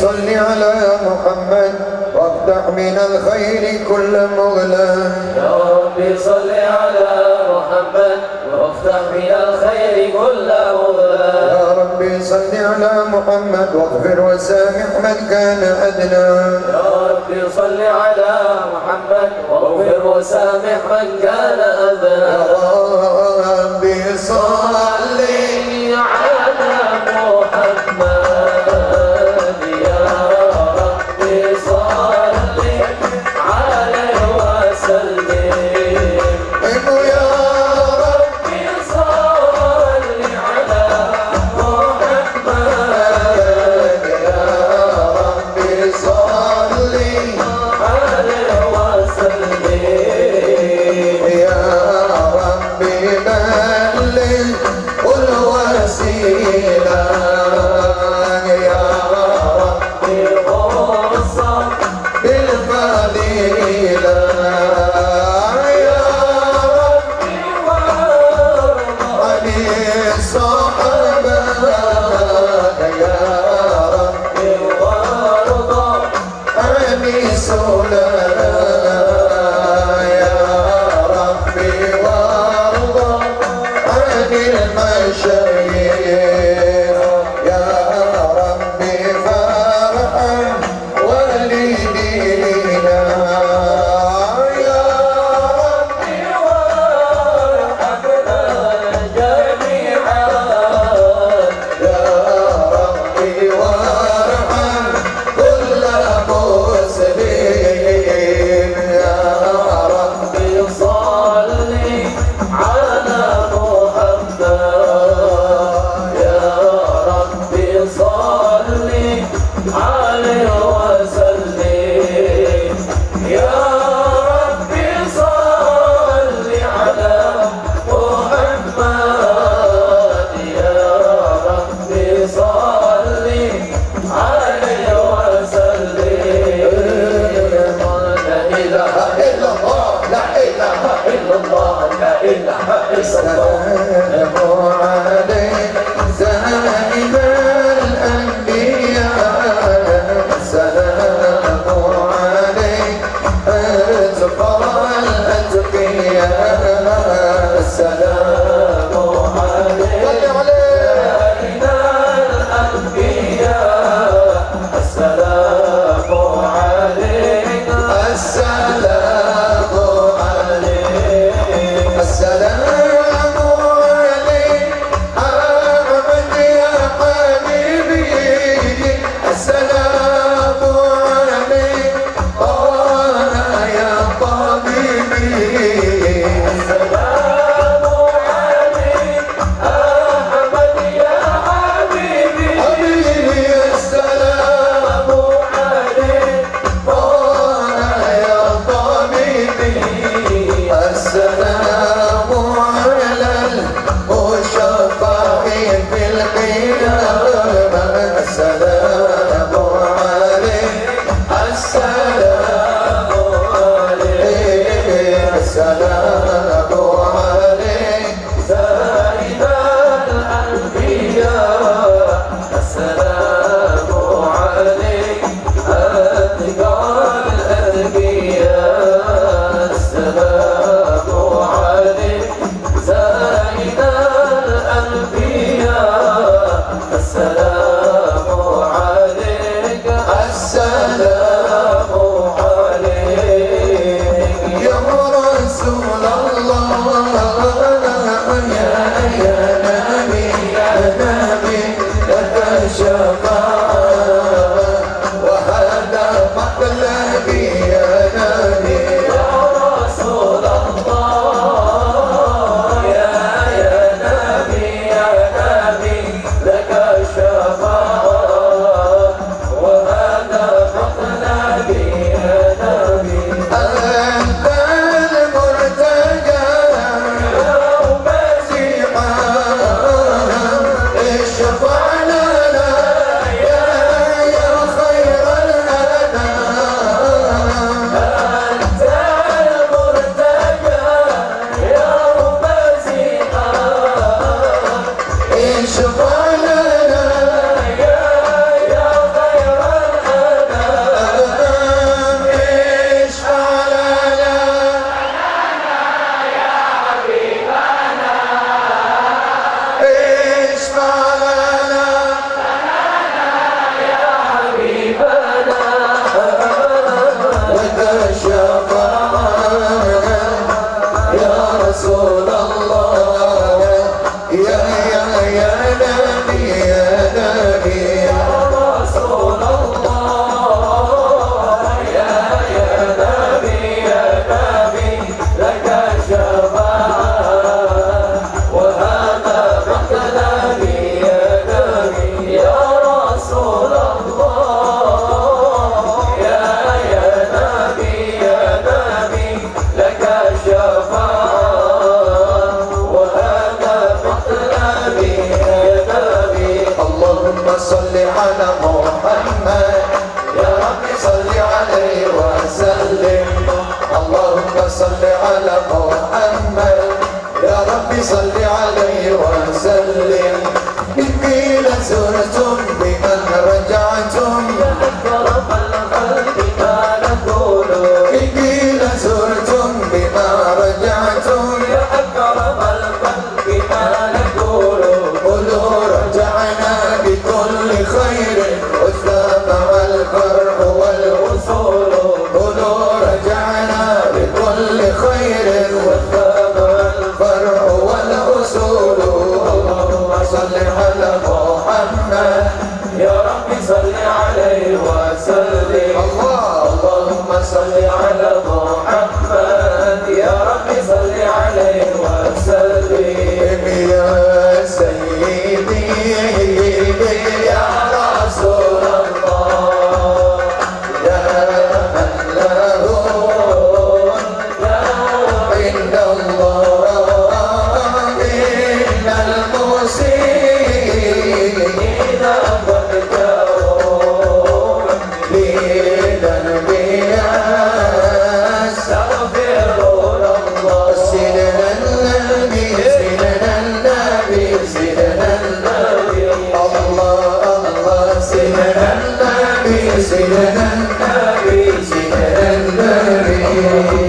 صل على محمد وافتح من الخير كل مغلق يا ربي صل على محمد وافتح من الخير كل مغلق يا ربي صل على محمد واغفر وسامح من كان أدنى. يا ربي صل على محمد واغفر وسامح من كان يا Nation. سيدنا النبي سيدنا النبي.